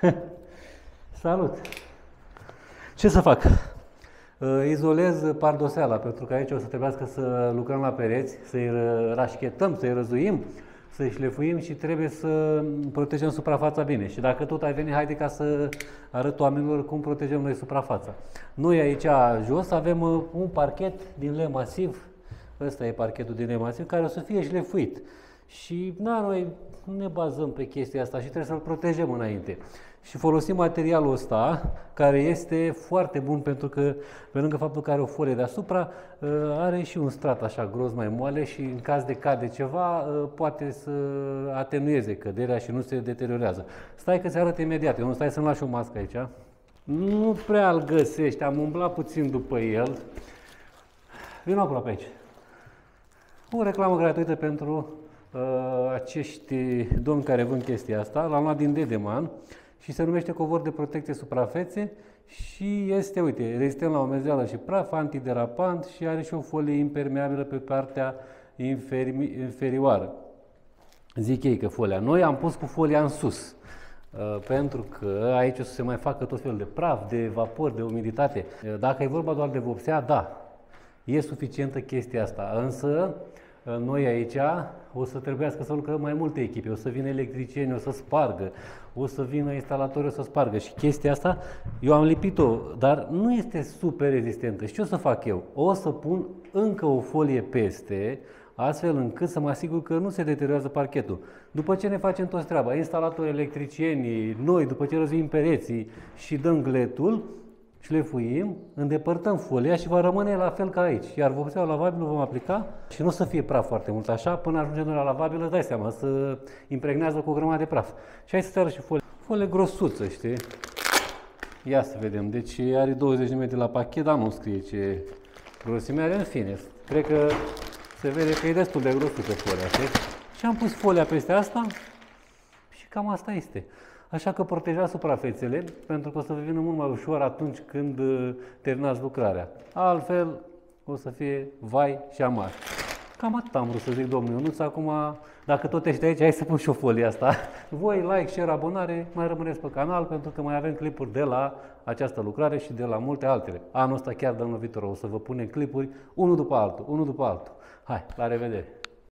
Salut! Ce să fac? Uh, izolez pardoseala, pentru că aici o să trebuiască să lucrăm la pereți, să-i rașchetăm, să-i răzuim, să-i șlefuim și trebuie să protejăm suprafața bine. Și dacă tot ai venit, haide ca să arăt oamenilor cum protejăm noi suprafața. Noi aici jos avem uh, un parchet din lemn masiv, ăsta e parchetul din lemn masiv, care o să fie șlefuit. Și na, noi nu ne bazăm pe chestia asta și trebuie să-l protejăm înainte și folosim materialul ăsta, care este foarte bun pentru că, pe lângă faptul că are o folie deasupra, uh, are și un strat așa gros mai moale și în caz de cade ceva, uh, poate să atenueze căderea și nu se deteriorează. Stai că ți arăt imediat, eu nu stai să-mi lași o mască aici. Nu prea îl găsești, am umblat puțin după el. Vino aproape aici. O reclamă gratuită pentru uh, acești domni care vând chestia asta. L-am luat din Dedeman și se numește covor de protecție suprafețe și este, uite, rezistent la omezeală și praf, antiderapant și are și o folie impermeabilă pe partea inferi, inferioară. Zic ei că folia. Noi am pus cu folia în sus, uh, pentru că aici o să se mai facă tot felul de praf, de vapor, de umiditate. Uh, dacă e vorba doar de vopsea, da, e suficientă chestia asta, însă noi aici o să trebuiască să lucrăm mai multe echipe, o să vină electricieni, o să spargă, o să vină instalatori, o să spargă. Și chestia asta, eu am lipit-o, dar nu este super rezistentă. Și ce o să fac eu? O să pun încă o folie peste, astfel încât să mă asigur că nu se deteriorează parchetul. După ce ne facem toți treaba, instalatori, electricieni, noi, după ce răzuim pereții și dăm gletul, șlefuim, îndepărtăm folia și va rămâne la fel ca aici. Iar vopseaua lavabilă vom aplica și nu o să fie praf foarte mult așa, până ajungem noi la lavabilă, dai seama, să impregnează cu o grămadă de praf. Și hai să și folie. Folie grosuță, știi? Ia să vedem. Deci are 20 de metri la pachet, dar nu scrie ce grosime are. În fine, cred că se vede că e destul de grosuță folia, știi? Și am pus folia peste asta și cam asta este. Așa că protejați suprafețele, pentru că o să vă vină mult mai ușor atunci când uh, terminați lucrarea. Altfel, o să fie vai și amar. Cam atât am vrut să zic, domnul Ionuț. Acum, dacă tot ești aici, hai să pun și o folie asta. Voi, like, share, abonare, mai rămâneți pe canal, pentru că mai avem clipuri de la această lucrare și de la multe altele. Anul ăsta, chiar de anul viitor, o să vă punem clipuri unul după altul, unul după altul. Hai, la revedere!